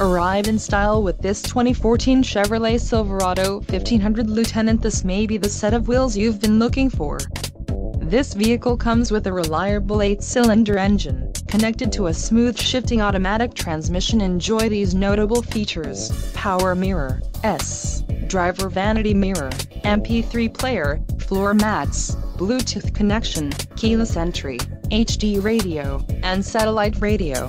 Arrive in style with this 2014 Chevrolet Silverado 1500 Lieutenant This may be the set of wheels you've been looking for. This vehicle comes with a reliable 8-cylinder engine, connected to a smooth shifting automatic transmission Enjoy these notable features, power mirror, S, driver vanity mirror, MP3 player, floor mats, Bluetooth connection, keyless entry, HD radio, and satellite radio.